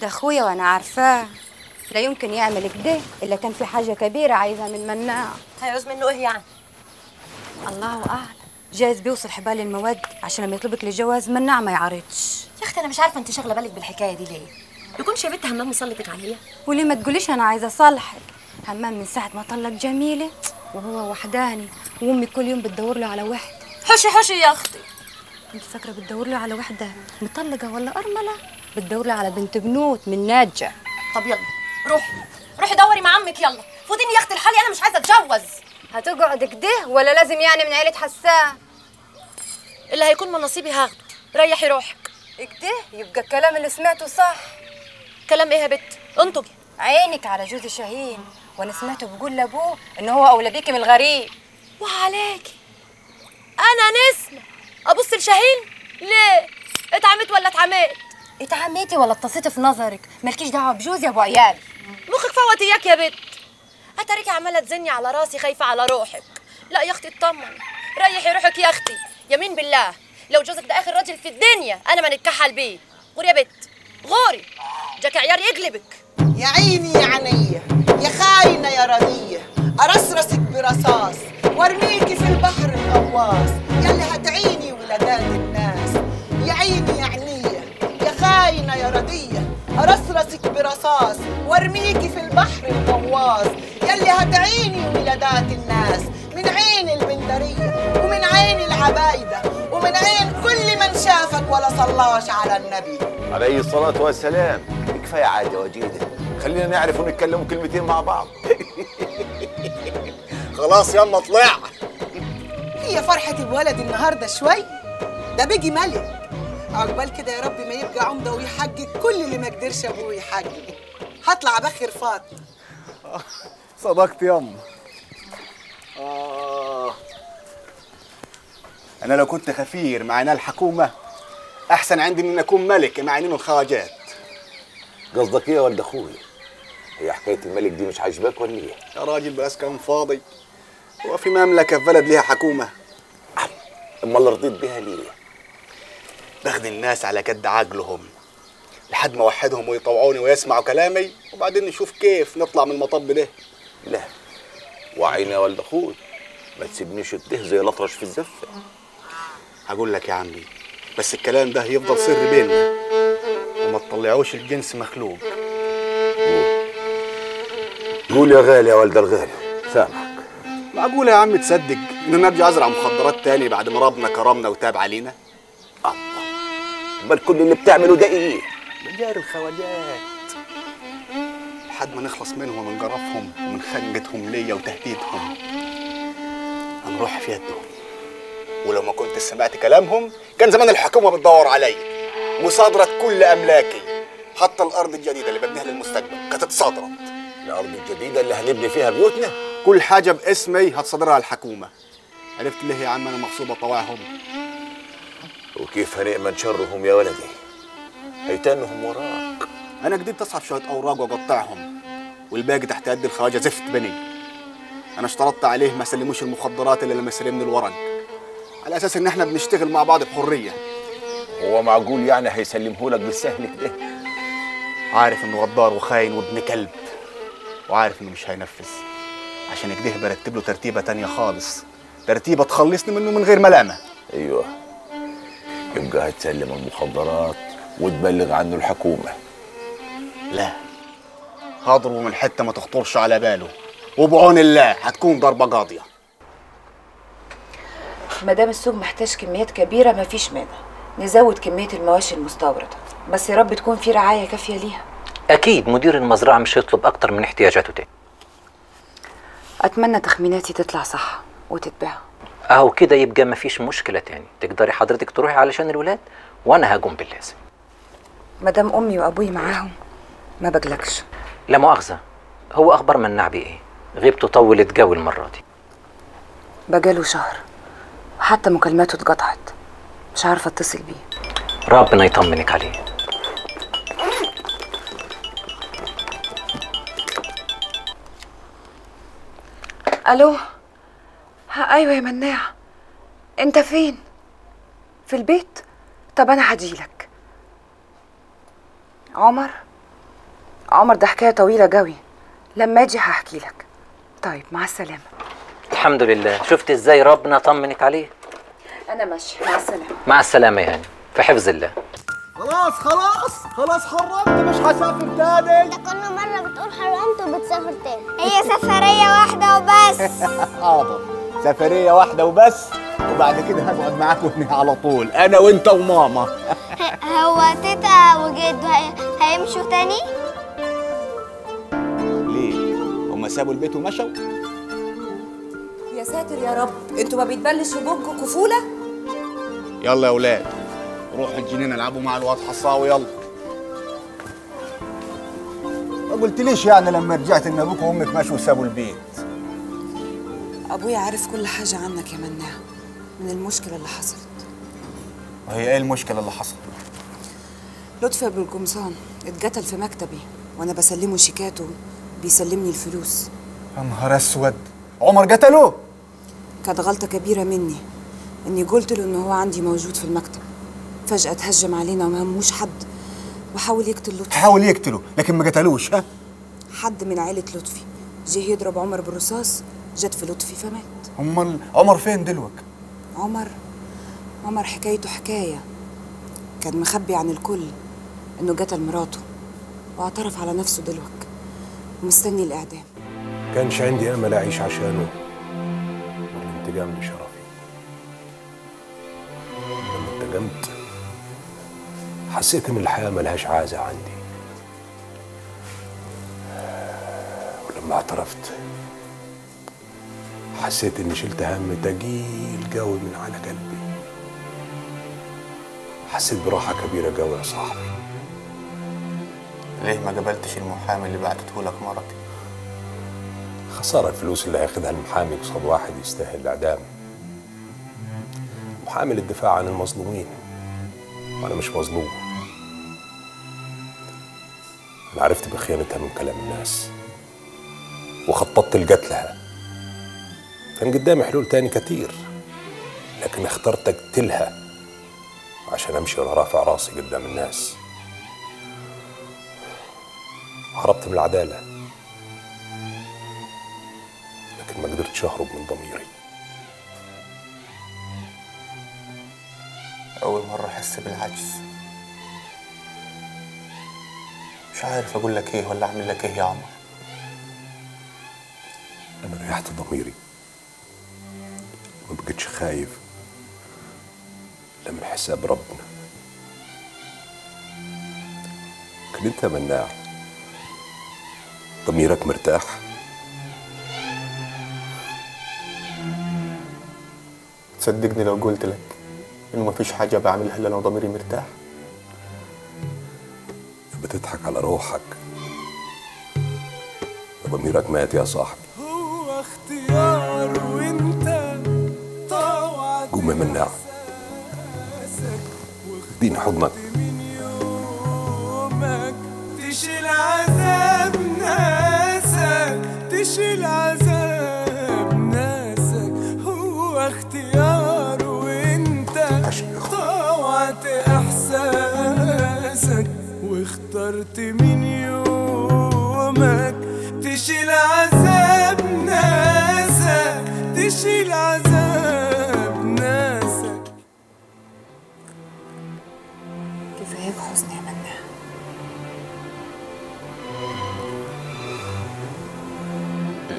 ده أخويا وأنا عارفاه. لا يمكن يعمل كده إلا كان في حاجة كبيرة عايزها من مناع. هيعوز منه إيه يعني؟ الله أعلم. جايز بيوصل حبال المواد عشان لما يطلبك للجواز مناع ما يعرضش يا أختي أنا مش عارفة أنت شاغله بالك بالحكاية دي ليه؟ يكونش يا بنت همام مسلطك عليا وليه ما تقوليش أنا عايزة أصالحك؟ همام من ساعة ما طلق جميلة وهو وحداني وأمي كل يوم بتدور له على واحد حشي حشي يا أختي. أنت فاكرة بتدور له على واحدة مطلقة ولا أرملة؟ بتدور له على بنت بنوت من ناجة. طب يلا روحي روحي دوري مع عمك يلا. فوتيني يا أختي الحالي أنا مش عايزة أتجوز. هتقعد كده ولا لازم يعني من عيلة حسان اللي هيكون من نصيبي هاخده. ريحي روحك. كده؟ يبقى الكلام اللي سمعته صح. كلام إيه يا بت؟ انطقي عينك على جوز شاهين وأنا سمعته بيقول لأبوه إن هو أولى بيكي من الغريب. وعليكي أنا نسمة أبص لشاهين؟ ليه؟ اتعمت ولا اتعمت؟ اتعميتي ولا اتصيتي في نظرك؟ مالكيش دعوة بجوزي يا أبو عيال. مخك فوت اياك يا بت اتاريكي عمالة تزني على راسي خايفة على روحك. لا يا أختي اطمني ريحي روحك يا أختي. يمين بالله. لو جوزك ده آخر راجل في الدنيا أنا ما نتكحل بيه. غوري يا بت غوري. جاك عيار يقلبك. يا عيني يا عينية يا خاينة يا ردية أرسرسك برصاص. وارميكي في البحر الغواص. ردية أرسرسك برصاص وارميكي في البحر الغواص. يلي هتعيني ولادات الناس من عين البندرية ومن عين العبايدة ومن عين كل من شافك ولا صلاش على النبي. عليه الصلاة والسلام. كفاية عادي وجيدة. خلينا نعرف ونتكلم كلمتين مع بعض. خلاص يلا طلع هي فرحة الولد النهاردة شوي. ده بيجي ملك. عقبال كده يا رب ما يبقى عمدة ويحقق كل اللي ما قدرش أبوه يحقق هطلع ابخر فاطمة صدقت يما آه. أنا لو كنت خفير مع عيني الحكومة أحسن عندي من أن أكون ملك مع عينين الخواجات. قصدك إيه يا ولد أخوي؟ هي حكاية الملك دي مش عاجباك ولا إيه؟ يا راجل بس كلام فاضي. هو في مملكة في بلد ليها حكومة. أمال رضيت بيها ليه؟ باخد الناس على قد عقلهم لحد ما اوحدهم ويطوعوني ويسمعوا كلامي وبعدين نشوف كيف نطلع من المطب ده. لا. وعيني يا ولد أخوي ما تسيبنيش اتيه زي الأطرش في الزفة. هقول لك يا عمي بس الكلام ده يفضل سر بيننا وما تطلعوش الجنس مخلوق. قول. يا غالي يا ولد الغالي سامحك. معقول يا عم تصدق ان نرجع أزرع مخدرات تاني بعد ما ربنا كرمنا وتاب علينا؟ امال كل اللي بتعمله ده إيه؟ مجاري الخواجات. لحد ما نخلص منهم ومن جرفهم ومن خنقتهم ليا وتهديدهم. هنروح في يدهم. ولو ما كنت سمعت كلامهم كان زمان الحكومة بتدور عليا مصادرة كل أملاكي. حتى الأرض الجديدة اللي ببنيها للمستقبل كانت اتصادرت. الأرض الجديدة اللي هنبني فيها بيوتنا؟ كل حاجة باسمي هتصدرها الحكومة. عرفت ليه يا عم أنا مغصوب أطوعهم وكيف هنأمن شرهم يا ولدي؟ هيتنهم وراك أنا قدرت أسحب شوية أوراق وأقطعهم والباقي تحت يد الخواجة زفت بني. أنا اشترطت عليه ما سلموش المخدرات إلا لما يسلمني الورق. على أساس إن إحنا بنشتغل مع بعض بحرية. هو معقول يعني هيسلمهولك بالسهل؟ كده عارف إنه غدار وخاين وابن كلب وعارف إنه مش هينفذ. عشان كده برتب له ترتيبة تانية خالص. ترتيبة تخلصني منه من غير ملامة. أيوه. يبقى هتسلم المخدرات وتبلغ عنه الحكومة. لا. هضربه من حتة ما تخطرش على باله. وبعون الله هتكون ضربة قاضية. ما دام السوق محتاج كميات كبيرة مفيش مانع. نزود كمية المواشي المستوردة. بس يا رب تكون في رعاية كافية ليها. أكيد. مدير المزرعة مش هيطلب أكتر من احتياجاته تاني. أتمنى تخميناتي تطلع صح وتتباع. أهو كده يبقى مفيش مشكلة تاني. تقدري حضرتك تروحي علشان الولاد وأنا هقوم باللازم. ما دام أمي وأبوي معاهم. ما بجلكش لا مؤاخذة. هو أخبار مناع بيه إيه؟ غيبته طولت جو المرة دي. بقاله شهر. وحتى مكالماته اتقطعت. مش عارفة اتصل بيه. ربنا يطمنك عليه. ألو؟ أيوه يا مناع أنت فين؟ في البيت؟ طب أنا هجيلك. عمر؟ عمر ده حكاية طويلة قوي. لما أجي هحكي لك طيب مع السلامة. الحمد لله. شفت إزاي ربنا طمنك عليه؟ أنا ماشيه مع السلامة. مع السلامة يا هاني في حفظ الله. خلاص خلاص خلاص حرمت. مش هسافر تاني. كل مرة بتقول حرمت وبتسافر تاني. هي سفرية واحدة وبس. حاضر. سفرية واحدة وبس وبعد كده هقعد معاكم هنا على طول أنا وأنت وماما هو تيتا وجد هي... هيمشوا تاني؟ ليه؟ هما سابوا البيت ومشوا؟ يا ساتر يا رب أنتوا ما بيتبلش في بوجكم كفولة يلا يا ولاد روحوا الجنينة العبوا مع الواد حصاوي يلا ما قلتليش يعني لما رجعت إن أبوك وأمك مشوا وسابوا البيت أبويا عارف كل حاجة عنك يا مناع من المشكلة اللي حصلت وهي إيه المشكلة اللي حصلت؟ لطفي أبو القمصان اتقتل في مكتبي وأنا بسلمه شيكاته بيسلمني الفلوس يا نهار أسود عمر قتله؟ كانت غلطة كبيرة مني إني قلت له ان هو عندي موجود في المكتب فجأة تهجم علينا وما هموش حد وحاول يقتل لطفي حاول يقتله لكن ما قتلوش ها؟ حد من عيلة لطفي جه يضرب عمر بالرصاص جت في لطفي فمات. أمال عمر فين دلوك؟ عمر عمر حكايته حكاية. كان مخبي عن الكل إنه قتل مراته واعترف على نفسه دلوك. ومستني الإعدام. كانش عندي أمل أعيش عشانه. والانتقام لشرفي. لما انتقمت حسيت إن الحياة ملهاش عازة عندي. ولما اعترفت حسيت إني شلت هم تقيل قوي من على قلبي. حسيت براحة كبيرة قوي يا صاحبي. ليه ما قبلتش المحامي اللي بعتته لك مرتي؟ خسارة الفلوس اللي هياخدها المحامي قصاد واحد يستاهل الإعدام محامي للدفاع عن المظلومين. وأنا مش مظلوم. أنا عرفت بخيانتها من كلام الناس. وخططت لقتلها. كان قدامي حلول تاني كتير لكن اخترت أقتلها عشان أمشي وأنا رافع راسي قدام الناس. هربت من العدالة لكن ما قدرتش أهرب من ضميري. أول مرة أحس بالعجز. مش عارف أقول لك إيه ولا أعمل لك إيه يا عمر. أنا ريحت ضميري. ما بقتش خايف. لا من حساب ربنا أنت يا مناع؟ ضميرك مرتاح؟ تصدقني لو قلت لك إنه مفيش حاجة بعملها إلا لو ضميري مرتاح. بتضحك على روحك. ضميرك مات يا صاحبي. يا مناع اديني حضنك. يومك تشيل عذاب ناسك تشيل عذاب ناسك. هو اختيار وانت طوعت إحساسك واخترت من يومك. تشيل عذاب ناسك تشيل عذاب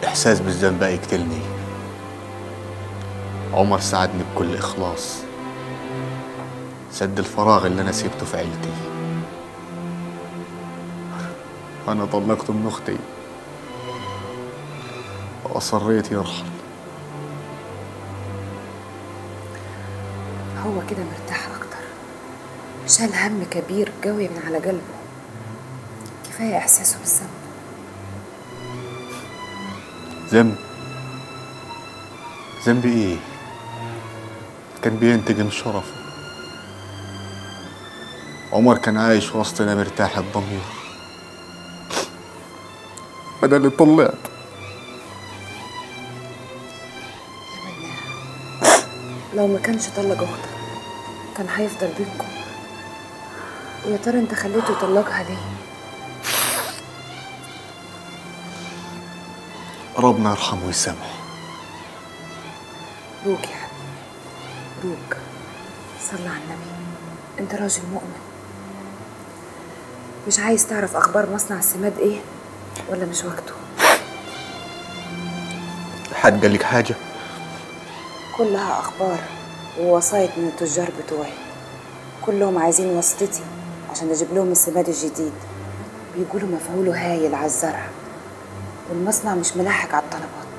الإحساس بالذنب بقى يقتلني. عمر ساعدني بكل إخلاص. سد الفراغ اللي أنا سيبته في عيلتي. أنا طلقت من أختي. وأصريت يرحل. هو كده مرتاح أكتر. شال هم كبير قوي من على قلبه. كفاية إحساسه بالذنب. ذنب. ذنب إيه؟ كان بينتقم شرفه عمر كان عايش وسطنا مرتاح الضمير. أنا اللي طلعت. لو ما كانش طلق أختك كان هيفضل بينكم. ويا ترى أنت خليته يطلقها ليه؟ ربنا يرحمه ويسامحه. روك يا حبيبي. روك. صلى على النبي. انت راجل مؤمن. مش عايز تعرف أخبار مصنع السماد إيه؟ ولا مش وقته حد قال لك حاجة؟ كلها أخبار ووصاية من التجار بتوعي. كلهم عايزين واسطتي عشان أجيب لهم السماد الجديد. بيقولوا مفعوله هايل على الزرع. والمصنع مش ملاحق على الطلبات.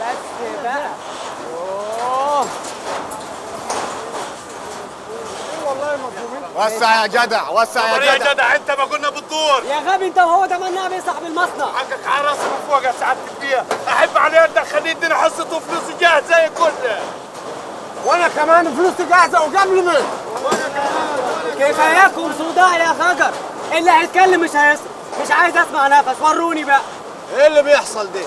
بس بقى. أوه. وسع يا جدع وسع يا يا جدع. جدع انت ما قلنا بالدور يا غبي انت وهو ده منها صاحب المصنع. حقك على راسي من فوق يا سعاده البيئه أحب عليه تدخلني يديني حصته وفلوسي جاهز زي الكل وأنا كمان فلوسي جاهزة وقبل من كفاياكم صداع يا خجر اللي هيتكلم مش هيصرف مش عايز اسمع نفس. وروني بقى. إيه اللي بيحصل ده؟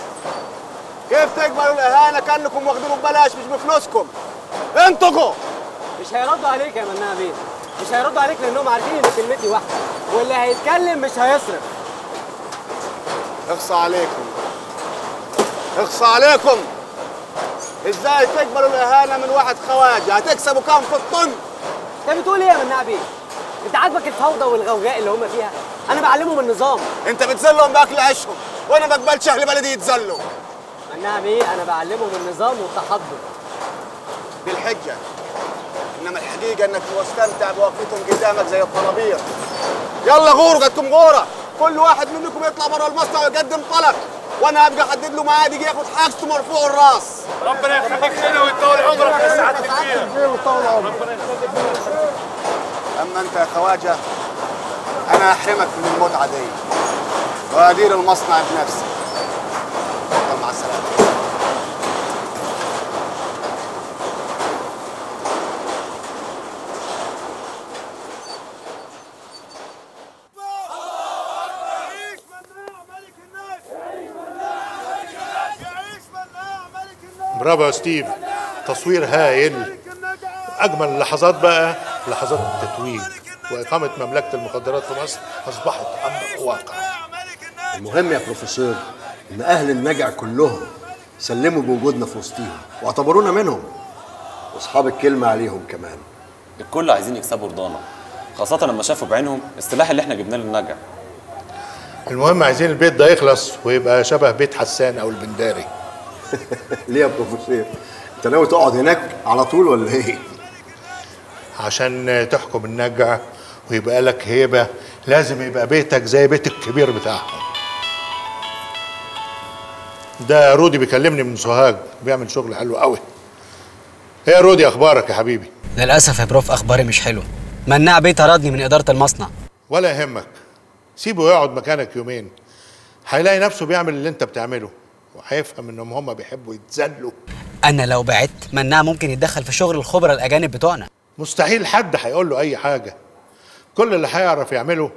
كيف تقبلوا الأهانة كأنكم واخدينه ببلاش مش بفلوسكم؟ انطقوا مش هيردوا عليك يا مناع بيه مش هيردوا عليك لأنهم عارفين إن كلمتي واحدة. واللي هيتكلم مش هيصرف. اخصى عليكم. اخصى عليكم! إزاي تقبلوا الاهانه من واحد خواجة؟ هتكسبوا كام في الطن؟ انت بتقول إيه يا مناع بيه أنت عاجبك الفوضى والغوغاء اللي هم فيها؟ أنا بعلمهم النظام. أنت بتذلهم بأكل عيشهم وأنا ما بقبلش أهل بلدي يتذلوا مناع بيه أنا بعلمهم النظام والتحضر. بالحجة. إنما الحقيقة إنك مستمتع بوقفتهم قدامك زي الطلبير يلا غوروا قدكم غورة. كل واحد منكم يطلع بره المصنع ويقدم طلب. وأنا هبقى أحدد له ميعاد يجي ياخد حاجته مرفوع الراس. ربنا يخليك لنا ويطول عمرك يا سعاده البيئه أما أنت يا خواجة أنا أحرمك من المتعة دي. وأدير المصنع بنفسي. مع السلامة. برافو يا ستيف. تصوير هايل. أجمل اللحظات بقى لحظات التتويج. وإقامة مملكة المخدرات في مصر أصبحت أمر واقع. المهم يا بروفيسور إن أهل النجع كلهم سلموا بوجودنا في وسطيهم واعتبرونا منهم. وأصحاب الكلمة عليهم كمان. الكل عايزين يكسبوا رضانا خاصة لما شافوا بعينهم السلاح اللي إحنا جبناه للنجع. المهم عايزين البيت ده يخلص ويبقى شبه بيت حسان أو البنداري. ليه يا بروفيسور؟ انت ناوي تقعد هناك على طول ولا إيه؟ عشان تحكم النجع ويبقى لك هيبة لازم يبقى بيتك زي بيت الكبير بتاعهم. ده رودي بيكلمني من سوهاج بيعمل شغل حلو قوي. إيه يا رودي أخبارك يا حبيبي؟ للأسف يا بروف أخباري مش حلوة مناع بيه طردني من إدارة المصنع. ولا يهمك. سيبه يقعد مكانك يومين. هيلاقي نفسه بيعمل اللي انت بتعمله. وهيفهم إنهم هم بيحبوا يتذلوا. أنا لو بعدت مناع ممكن يتدخل في شغل الخبراء الأجانب بتوعنا. مستحيل حد هيقول له أي حاجة. كل اللي هيعرف يعمله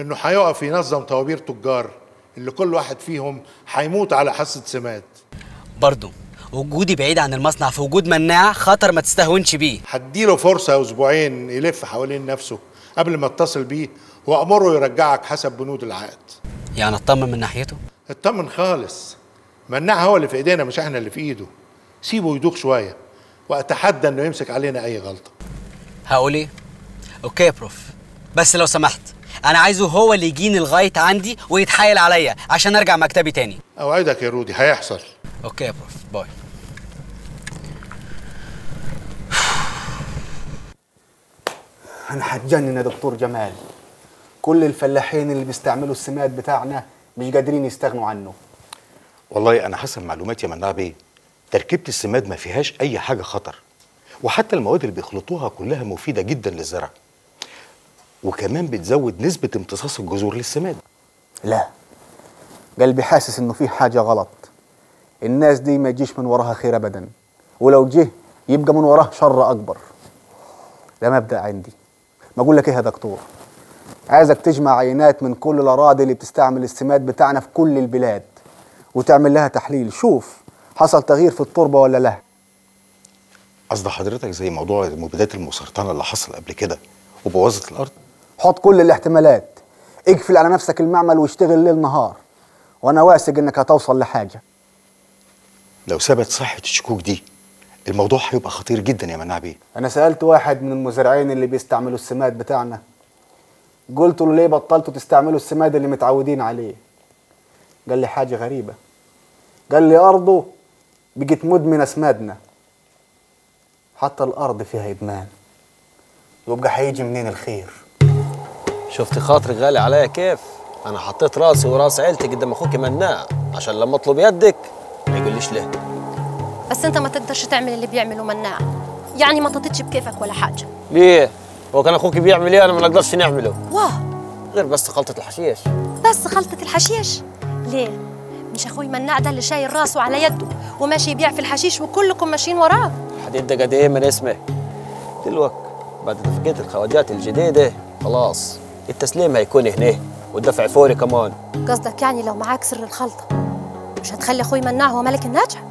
إنه هيقف ينظم طوابير تجار اللي كل واحد فيهم هيموت على حصه سماد. برضه وجودي بعيد عن المصنع في وجود مناع خطر ما تستهونش بيه. هديله فرصة أسبوعين يلف حوالين نفسه قبل ما اتصل بيه وأمره يرجعك حسب بنود العقد. يعني اطمن من ناحيته؟ اطمن خالص. مناع هو اللي في إيدينا مش إحنا اللي في إيده. سيبه يدوق شوية وأتحدى إنه يمسك علينا أي غلطة. هقول إيه؟ okay يا prof. بس لو سمحت أنا عايزه هو اللي يجيني لغايه عندي ويتحايل عليا عشان أرجع مكتبي تاني. أوعدك يا رودي هيحصل. okay يا prof. bye. أنا هتجنن يا دكتور جمال. كل الفلاحين اللي بيستعملوا السماد بتاعنا مش قادرين يستغنوا عنه. والله أنا حسب معلوماتي منها بيه تركيبة السماد ما فيهاش أي حاجة خطر. وحتى المواد اللي بيخلطوها كلها مفيدة جدا للزرع. وكمان بتزود نسبة امتصاص الجذور للسماد. لا. قلبي حاسس إنه في حاجة غلط. الناس دي ما يجيش من وراها خير ابدا. ولو جه يبقى من وراه شر أكبر. ده مبدأ عندي. ما أقول لك إيه يا دكتور. عايزك تجمع عينات من كل الأراضي اللي بتستعمل السماد بتاعنا في كل البلاد. وتعمل لها تحليل. شوف حصل تغيير في التربة ولا لا. قصد حضرتك زي موضوع المبيدات المسرطنة اللي حصل قبل كده وبوظت الأرض؟ حط كل الاحتمالات. اقفل على نفسك المعمل واشتغل ليل نهار. وأنا واثق إنك هتوصل لحاجة. لو ثبت صحة الشكوك دي الموضوع هيبقى خطير جدا يا مناع بيه أنا سألت واحد من المزارعين اللي بيستعملوا السماد بتاعنا. قلت له ليه بطلتوا تستعملوا السماد اللي متعودين عليه؟ قال لي حاجة غريبة. قال لي أرضه بقت مدمنه سمادنا حتى الأرض فيها إدمان. يبقى هيجي منين الخير؟ شفتي خاطري غالي عليا كيف؟ أنا حطيت راسي وراس عيلتي قدام أخوك مناع. عشان لما أطلب يدك ما يقوليش ليه بس أنت ما تقدرش تعمل اللي بيعمله مناع. يعني ما تطيتش بكيفك ولا حاجة. ليه؟ هو كان أخوك بيعمل إيه؟ أنا ما نقدرش نعمله. واه غير بس خلطة الحشيش. بس خلطة الحشيش. ليه؟ مش أخوي مناع ده اللي شايل راسه على يده وماشي يبيع في الحشيش وكلكم ماشيين وراه. الحديد ده قد إيه من اسمه؟ دلوقتي بعد اتفاقيه الخواجات الجديدة. خلاص التسليم هيكون هنا والدفع فوري كمان. قصدك يعني لو معاك سر الخلطة؟ مش هتخلي أخوي مناع هو ملك الناجح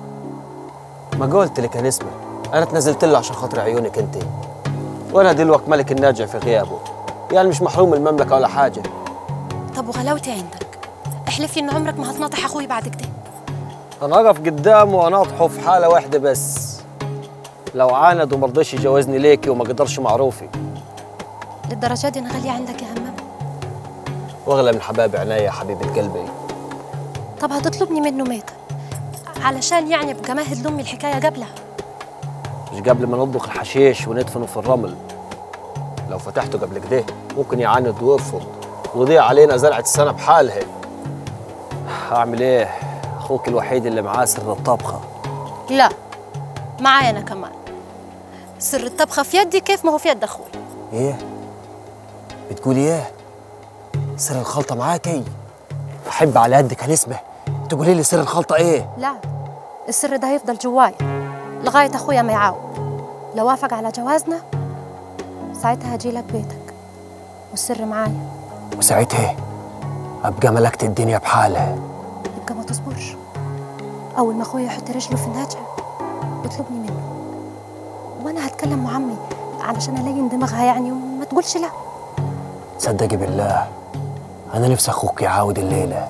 ما قلت لك يا نسمه أنا اتنزلت له عشان خاطر عيونك أنت. وأنا دلوقتي ملك الناجح في غيابه. يعني مش محروم المملكة ولا حاجة. طب وغلاوتي عندك؟ احلف لي ان عمرك ما هتناطح أخوي بعد كده. أنا اقف قدامه واناطحه في حالة واحدة بس. لو عاند وما رضيش يجوزني ليكي وما قدرش معروفي. للدرجة دي أنا غالية عندك يا همام واغلى من حباب عينيا يا حبيبة قلبي. طب هتطلبني منه ميتة علشان يعني ابقى مهد لأمي الحكاية قبلها. مش قبل ما نطبخ الحشيش وندفنه في الرمل. لو فتحته قبل كده ممكن يعاند ويرفض. ويضيع علينا زرعة السنة بحالها. هعمل إيه؟ أخوك الوحيد اللي معاه سر الطبخة. لا معايا أنا كمان. سر الطبخة في يدي كيف ما هو في يد أخوي. إيه؟ بتقولي إيه؟ سر الخلطة معاكي أحب على قدك هنسمع تقولي لي سر الخلطة إيه؟ لا السر ده هيفضل جوايا لغاية أخويا ما يعاود. لو وافق على جوازنا ساعتها هجيلك بيتك. والسر معايا. وساعتها أبقى ملكت الدنيا بحالها. يبقى ما تصبرش أول ما أخويا يحط رجله في الناجح اطلبني منه. وأنا هتكلم مع عمي علشان الين دماغها يعني وما تقولش لا. تصدقي بالله أنا نفسي أخوك يعاود الليلة.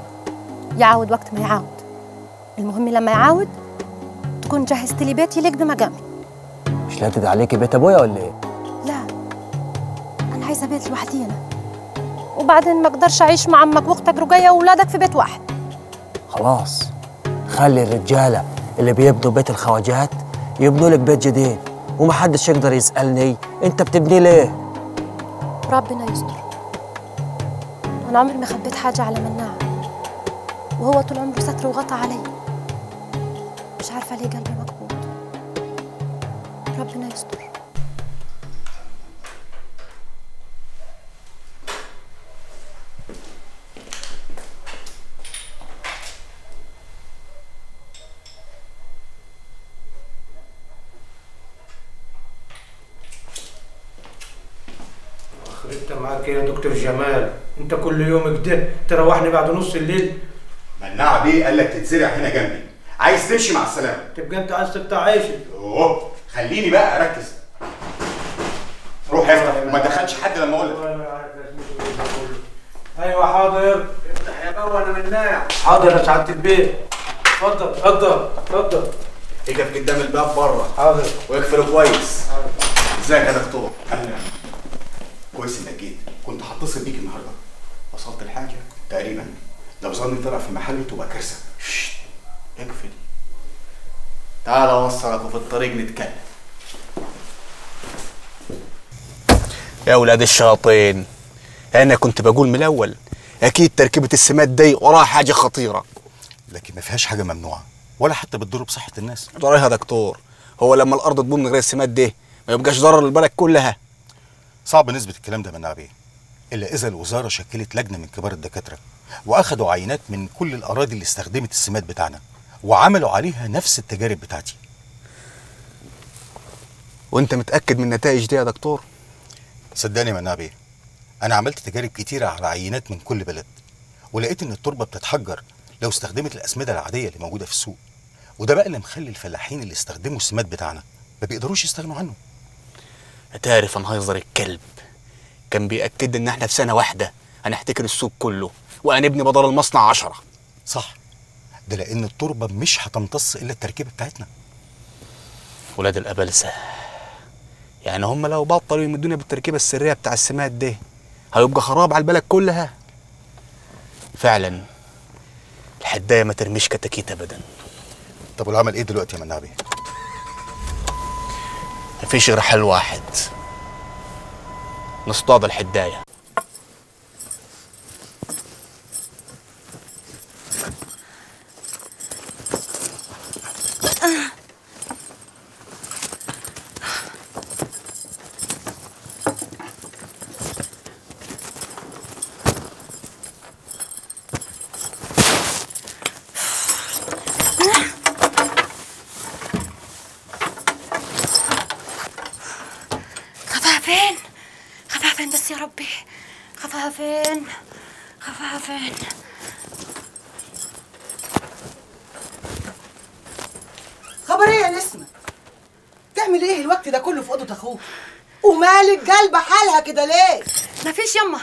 يعاود وقت ما يعاود. المهم لما يعاود تكون جهزت لي بيت يليق بمقامي. مش لاتد عليكي بيت أبويا ولا إيه؟ لا أنا عايزة بيت لوحدي أنا. وبعدين ما أقدرش أعيش مع عمك وأختك رقيه وأولادك في بيت واحد. خلاص خلي الرجالة اللي بيبنوا بيت الخواجات يبنوا لك بيت جديد ومحدش يقدر يسألني أنت بتبني ليه؟ ربنا يستر. أنا عمري ما خبيت حاجة على مناع وهو طول عمره ستر وغطى علي. مش عارفة ليه قلبي مكبوت ربنا يستر انت معاك إيه يا دكتور جمال. أنت كل يوم كده تروحني بعد نص الليل. مناع بيه قال لك تتزرع هنا جنبي. عايز تمشي مع السلامة. تبقى أنت عايز تقطع عيشي أوه. خليني بقى أركز. روح افتح وما تدخلش حد لما أقول لك. أيوه حاضر. افتح يا بابا أنا مناع حاضر يا سعادة البيت. اتفضل اتفضل اتفضل. اقف قدام الباب بره. حاضر. واقفله كويس. إزيك يا دكتور أهلا كويس انك جيت كنت هتصل بيك النهارده. وصلت الحاجة تقريبا. لو ظني طلع في محله تبقى كارثة. اقفل تعال أوصلك وفي الطريق نتكلم. يا ولاد الشياطين أنا كنت بقول من الأول أكيد تركيبة السماد دي وراها حاجة خطيرة. لكن ما فيهاش حاجة ممنوعة ولا حتى بتضر بصحة الناس. ضرر يا دكتور. هو لما الأرض تبوظ من غير السماد دي ما يبقاش ضرر للبلد كلها. صعب نثبت الكلام ده من بيه إلا إذا الوزارة شكلت لجنة من كبار الدكاترة واخدوا عينات من كل الأراضي اللي استخدمت السماد بتاعنا وعملوا عليها نفس التجارب بتاعتي. وأنت متأكد من النتائج دي يا دكتور؟ صدقني من بيه أنا عملت تجارب كتيرة على عينات من كل بلد ولقيت إن التربة بتتحجر لو استخدمت الأسمدة العادية اللي موجودة في السوق وده بقى اللي مخلي الفلاحين اللي استخدموا السماد بتاعنا ما بيقدروش يستغنوا عنه. هتعرف انهيزر الكلب. كان بيأكد إن إحنا في سنة واحدة هنحتكر السوق كله. وهنبني بدل المصنع عشرة. صح. ده لأن التربة مش هتمتص إلا التركيبة بتاعتنا. ولاد الأبلسة يعني هم لو بطلوا يمدونا بالتركيبة السرية بتاع السماد دي هيبقى خراب على البلد كلها. فعلا. الحداية ما ترميش كتاكيت أبدا. طب والعمل إيه دلوقتي يا منابي مفيش غير حل واحد. نصطاد الحداية خفاها فين خفاها فين بس يا ربي خفاها فين خفاها فين خبر إيه يا نسمة؟ تعمل إيه الوقت ده كله في اوضه أخوك؟ ومالك قلبة حالها كده ليه؟ مفيش يما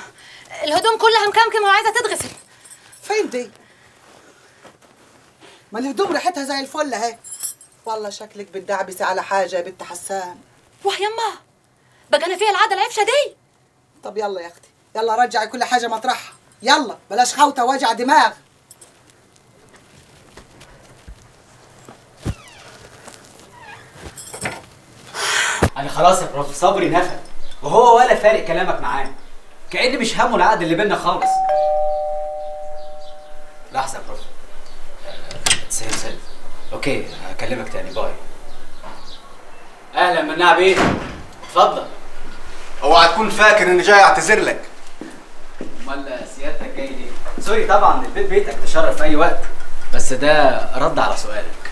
الهدوم كلها مكمكمة وعايزة تتغسل. فين دي؟ ما الهدوم ريحتها زي الفل اهي. والله شكلك بتدعبسي على حاجة يا بنت حسان. واه يما بقى أنا فيها العادة العفشة دي. طب يلا يا أختي. يلا رجعي كل حاجة مطرحها يلا بلاش خوتة وجع دماغ. أنا خلاص يا بروف صبري نفد. وهو ولا فارق كلامك معاه. كأني مش همه العقد اللي بينا خالص. لحظة يا prof. سيف سيف okay هكلمك تاني. bye. أهلا مناع بيه اتفضل. اوعى تكون فاكر إني جاي أعتذر لك. أمال سيادتك جاي ليه؟ sorry طبعا البيت بيتك تشرف في أي وقت. بس ده رد على سؤالك.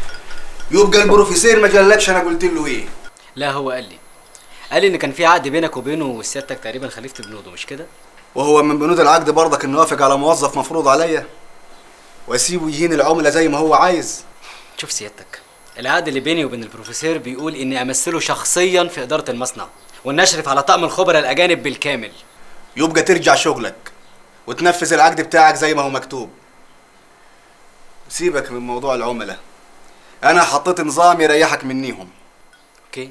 يبقى البروفيسور ما جالكش أنا قلت له إيه؟ لا هو قال لي. قال لي إن كان في عقد بينك وبينه وسيادتك تقريبا خالفت بنوده مش كده؟ وهو من بنود العقد برضك انه وافق على موظف مفروض عليا. وأسيبه يهين العملاء زي ما هو عايز. شوف سيادتك العقد اللي بيني وبين البروفيسور بيقول إني أمثله شخصيا في إدارة المصنع وان اشرف على طقم الخبراء الأجانب بالكامل. يبقى ترجع شغلك وتنفذ العقد بتاعك زي ما هو مكتوب. سيبك من موضوع العملاء أنا حطيت نظام يريحك منيهم. أوكي.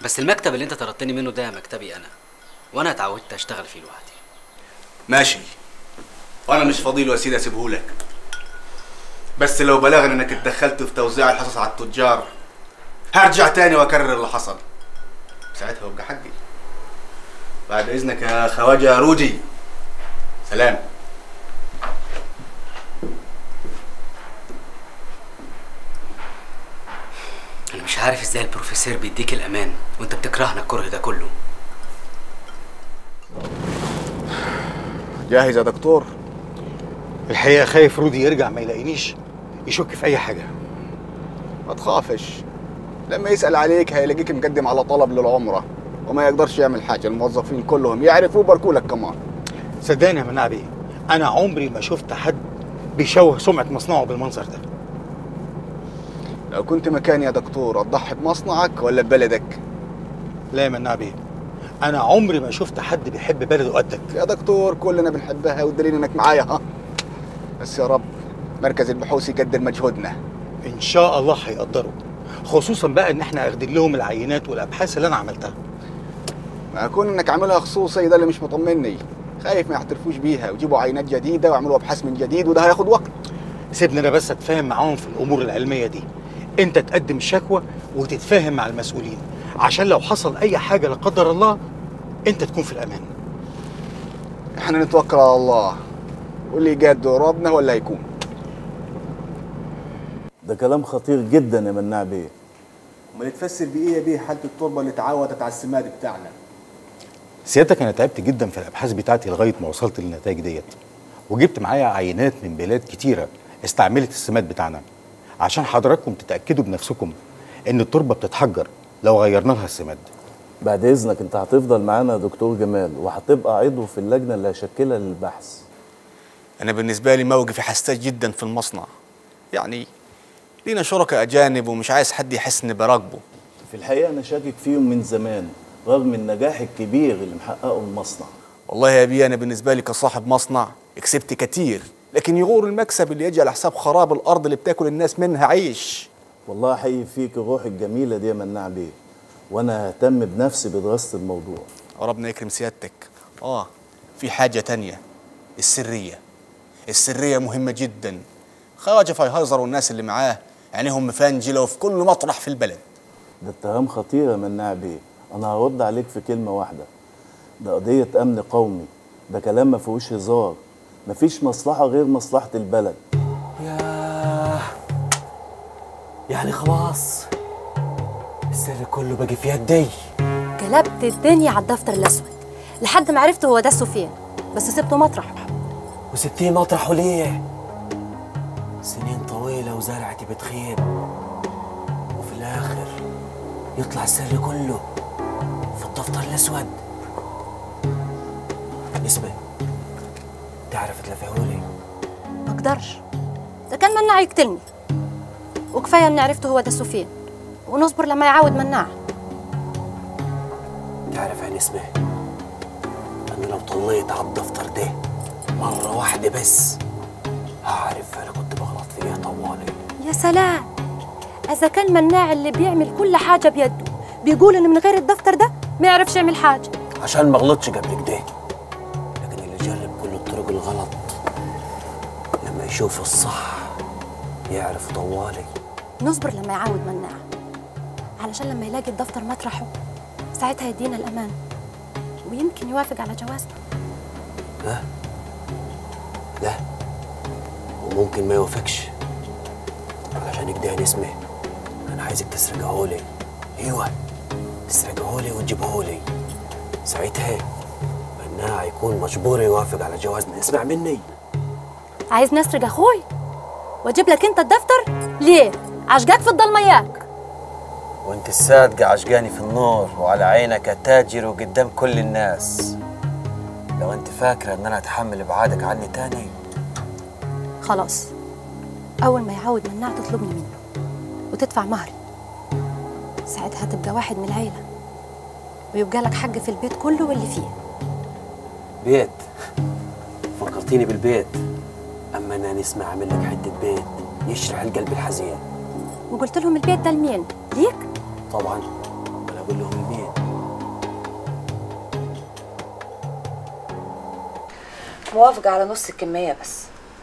بس المكتب اللي انت طردتني منه ده مكتبي أنا وأنا اتعودت اشتغل فيه لوحدي. ماشي. وأنا مش فاضي يا سيدي اسيبهولك بس لو بلغني انك اتدخلت في توزيع الحصص على التجار هرجع تاني واكرر اللي حصل. ساعتها يبقى حقي. بعد إذنك يا خواجة روجي. سلام. عارف إزاي البروفيسور بيديك الأمان وانت بتكرهنا الكره ده كله. جاهز يا دكتور؟ الحقيقة خايف رودي يرجع ما يلاقينيش يشك في أي حاجة. ما تخافش. لما يسأل عليك هيلاقيك مقدم على طلب للعمرة وما يقدرش يعمل حاجة الموظفين كلهم يعرفوا باركولك كمان. صدقني يا منى بيه أنا عمري ما شفت حد بيشوه سمعة مصنعه بالمنظر ده. لو كنت مكاني يا دكتور هتضحي بمصنعك ولا ببلدك؟ لا يا منى بيه. أنا عمري ما شفت حد بيحب بلده قدك يا دكتور كلنا بنحبها والدليل إنك معايا ها؟ بس يا رب مركز البحوث يقدر مجهودنا. إن شاء الله هيقدروا خصوصا بقى إن إحنا اخدين لهم العينات والأبحاث اللي أنا عملتها. ما كون إنك عاملها خصوصي ده اللي مش مطمني. خايف ما يحترفوش بيها ويجيبوا عينات جديدة ويعملوا أبحاث من جديد وده هياخد وقت. سيبني أنا بس أتفاهم معاهم في الأمور العلمية دي. انت تقدم الشكوى وتتفاهم مع المسؤولين. عشان لو حصل اي حاجة لا قدر الله انت تكون في الامان. إحنا نتوكل على الله. واللي جاد ربنا ولا هيكون. ده كلام خطير جدا يا مناع بيه. امال يتفسر بإيه يا بيه؟ حالة التربة اللي اتعودت على السماد بتاعنا. سيادتك أنا تعبت جدا في الأبحاث بتاعتي لغاية ما وصلت للنتائج ديت. وجبت معايا عينات من بلاد كتيرة استعملت السماد بتاعنا. عشان حضراتكم تتأكدوا بنفسكم إن التربة بتتحجر لو غيرنا لها السماد. بعد إذنك أنت هتفضل معانا يا دكتور جمال وهتبقى عضو في اللجنة اللي هشكلها للبحث. أنا بالنسبة لي موقفي حساس جدا في المصنع. يعني لينا شركاء أجانب ومش عايز حد يحس إني براقبه. في الحقيقة أنا شاكك فيهم من زمان رغم النجاح الكبير اللي محققه المصنع. والله يا بيه أنا بالنسبة لي كصاحب مصنع كسبت كتير. لكن يغور المكسب اللي يجي على حساب خراب الأرض اللي بتاكل الناس منها عيش. والله احيي فيك الروح الجميله دي يا مناع بيه. وأنا ههتم بنفسي بدراسة الموضوع. ربنا يكرم سيادتك. آه في حاجة تانية. السرية. السرية مهمة جدا. خواجه فيهزر والناس اللي معاه عينيهم مفنجله وفي كل مطرح في البلد. ده اتهام خطير يا مناع بيه. أنا هرد عليك في كلمة واحدة. ده قضية أمن قومي. ده كلام ما فيهوش هزار. مفيش مصلحة غير مصلحة البلد. ياه يعني خلاص. السر كله باقي في يدي. قلبت الدنيا على الدفتر الأسود. لحد ما عرفت هو دسه فين بس سبته مطرح. وسبتيه مطرحه ليه؟ سنين طويلة وزرعتي بتخيب. وفي الآخر يطلع السر كله في الدفتر الأسود. نسبة تعرف تلفهولي ما أقدرش. ده كان مناع يقتلني. وكفاية إني عرفت هو دسه فين ونصبر لما يعاود مناع تعرف يا نسمة أنا لو طليت على الدفتر ده مرة واحدة بس هعرف أنا كنت بغلط في إيه طوالي. يا سلام. إذا كان مناع اللي بيعمل كل حاجة بيده بيقول ان من غير الدفتر ده ما يعرفش يعمل حاجة. عشان ما غلطش قبل كده يشوف الصح يعرف طوالي. نصبر لما يعاود مناع علشان لما يلاقي الدفتر مطرحه ساعتها يدينا الأمان. ويمكن يوافق على جوازنا. ها لا. وممكن ما يوافقش. علشان كده نسمة أنا عايزك تسرقهولي أيوه. تسرقهولي وتجيبهولي ساعتها مناع يكون مجبور يوافق على جوازنا. اسمع مني. عايز نسرق أخوي؟ واجيب لك انت الدفتر؟ ليه؟ عشقاك في الضلمياك وانت الصادقة عشقاني في النور وعلى عينك التاجر وقدام كل الناس. لو انت فاكرة ان أنا اتحمل ابعادك عني تاني. خلاص. أول ما يعاود مناع تطلبني منه وتدفع مهري. ساعتها تبقى واحد من العيلة. ويبقى لك حق في البيت كله واللي فيه. بيت. فكرتيني بالبيت. نسمع عامل لك حتة بيت يشرح القلب الحزين. وقلت لهم البيت ده لمين؟ ليك طبعا. ولا أقول لهم لمين موافقة على نص الكمية بس.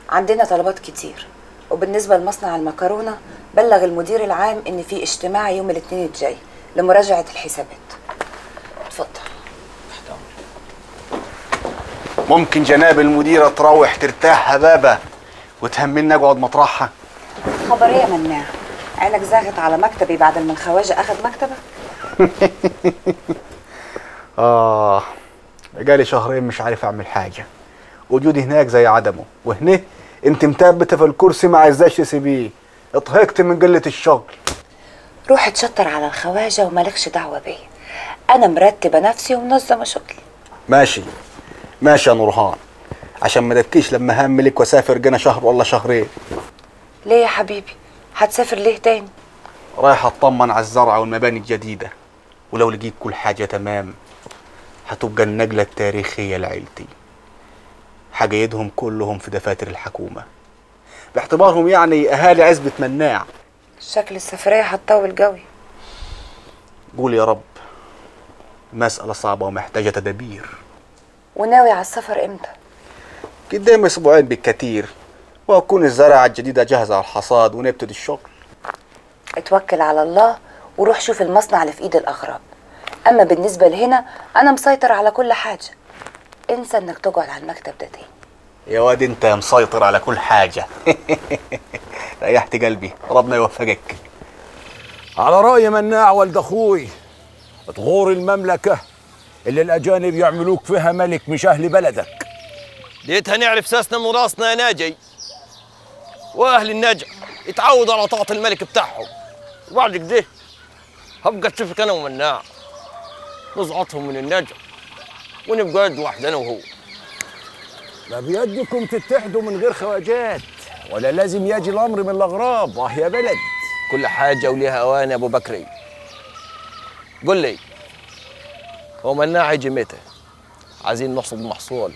عندنا طلبات كتير. وبالنسبة لمصنع المكرونة بلغ المدير العام إن في اجتماع يوم الاثنين الجاي لمراجعة الحسابات. اتفضل. ممكن جناب المديرة تروح ترتاح هبابة. وتهملني اقعد مطرحها. خبر إيه يا مناع عينك زاغت على مكتبي بعد ما الخواجة أخذ مكتبك؟ آه بقالي شهرين مش عارف أعمل حاجة. وجودي هناك زي عدمه. وهنا أنت مثبتة في الكرسي ما عايزاش تسيبيه اتهقت من قلة الشغل. روح اتشطر على الخواجة ومالكش دعوة بيا أنا مرتبة نفسي ومنظمة شغلي. ماشي. ماشي يا نورهان. عشان ما تبكيش لما هاملك واسافر جنا شهر ولا شهرين. ليه يا حبيبي؟ هتسافر ليه تاني؟ رايح أطمن على الزرعة والمباني الجديدة. ولو لقيت كل حاجة تمام هتبقى النقلة التاريخية لعيلتي. حجايدهم كلهم في دفاتر الحكومة. باعتبارهم يعني أهالي عزبة مناع شكل السفرية هتطول قوي. قول يا رب مسألة صعبة ومحتاجة تدابير. وناوي على السفر إمتى؟ قدام أسبوعين بالكتير وأكون الزرعة الجديدة جاهزة على الحصاد ونبتدي الشغل. اتوكل على الله وروح شوف المصنع اللي في إيد الأغراب. أما بالنسبة لهنا أنا مسيطر على كل حاجة. انسى إنك تقعد على المكتب ده تاني. يا واد أنت مسيطر على كل حاجة. ريحت قلبي ربنا يوفقك. على رأي مناع ولد أخوي تغور المملكة اللي الأجانب يعملوك فيها ملك مش أهل بلدك. ديتها نعرف ساسنا من راسنا يا ناجي. وأهل النجع يتعودوا على طاعة الملك بتاعهم. وبعد كده هبقى أتفق أنا ومناع. نزعطهم من النجع ونبقى يد واحدة أنا وهو. ما بيدكم تتحدوا من غير خواجات ولا لازم يجي الأمر من الأغراب آه يا بلد. كل حاجة وليها أوان يا أبو بكري قول لي هو مناع هيجي متى؟ عايزين نحصد محصول.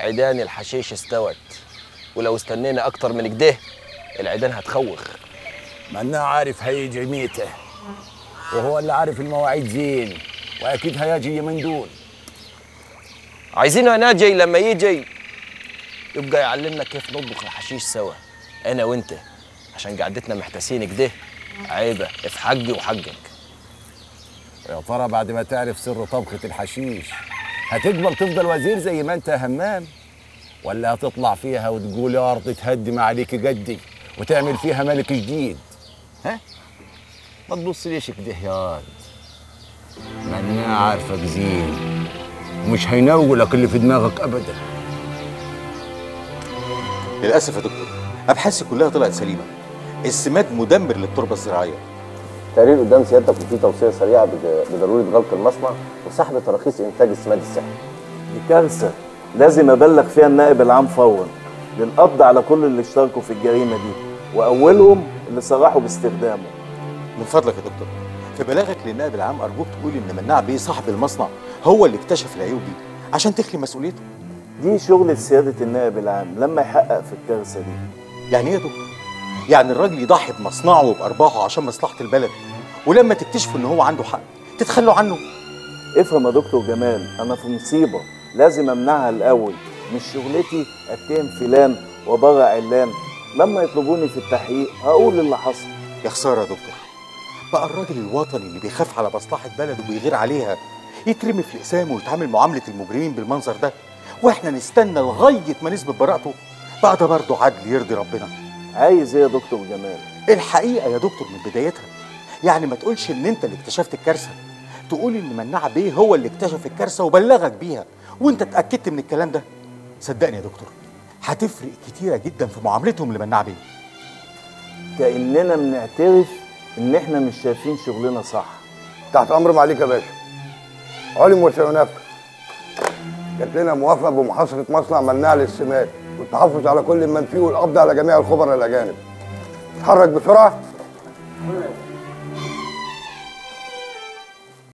عيدان الحشيش استوت. ولو استنينا أكتر من كده العيدان هتخوخ. مناع عارف هيجي ميته وهو اللي عارف المواعيد زين وأكيد هيجي من دول عايزينه ناجي لما يجي. يبقى يعلمنا كيف نطبخ الحشيش سوا أنا وأنت. عشان قعدتنا محتاسين كده عيبة في حقي وحقك. يا ترى بعد ما تعرف سر طبخة الحشيش هتقبل تفضل وزير زي ما انت همام. ولا هتطلع فيها وتقول يا أرض تهدم عليك جدي وتعمل فيها ملك جديد. ها؟ ما تبص ليش كده يا واد ماني عارفك زين ومش هينولك اللي في دماغك ابدا. للأسف يا دكتور أبحاثي كلها طلعت سليمة. السماد مدمر للتربة الزراعية. تقرير قدام سيادتك وفيه توصية سريعة بضرورة غلق المصنع وسحب تراخيص إنتاج السماد الصحي. دي كارثة. لازم أبلغ فيها النائب العام فورا. للقبض على كل اللي اشتركوا في الجريمة دي. وأولهم اللي صرحوا باستخدامه. من فضلك يا دكتور. في بلاغك للنائب العام أرجوك تقول إن مناع بيه صاحب المصنع هو اللي اكتشف العيوب دي عشان تخلي مسؤوليته. دي شغل سيادة النائب العام لما يحقق في الكارثة دي. يعني إيه يا دكتور؟ يعني الراجل يضحي بمصنعه وبأرباحه عشان مصلحة البلد. ولما تكتشفوا إن هو عنده حق تتخلوا عنه. افهم يا دكتور جمال أنا في مصيبة. لازم أمنعها الأول. مش شغلتي أتهم فلان وبرع علان لما يطلبوني في التحقيق هقول اللي حصل. يا خسارة يا دكتور. بقى الراجل الوطني اللي بيخاف على مصلحة بلده وبيغير عليها يترمي في الأقسام ويتعامل معاملة المجرمين بالمنظر ده. وإحنا نستنى لغاية ما نثبت براءته. بقى ده برضه عدل يرضي ربنا. عايز إيه يا دكتور جمال؟ الحقيقة يا دكتور من بدايتها. يعني ما تقولش إن أنت اللي اكتشفت الكارثة. تقول إن مناع بيه هو اللي اكتشف الكارثة وبلغك بيها. وأنت اتأكدت من الكلام ده. صدقني يا دكتور هتفرق كتيرة جدا في معاملتهم لمناع بيه. كأننا بنعترف إن إحنا مش شايفين شغلنا صح. تحت أمر معاليك يا باشا. علم وسينفذ جات لنا موافقة بمحاصرة مصنع مناع للسماد والتحفظ على كل من فيه والقبض على جميع الخبراء الأجانب. اتحرك بسرعة.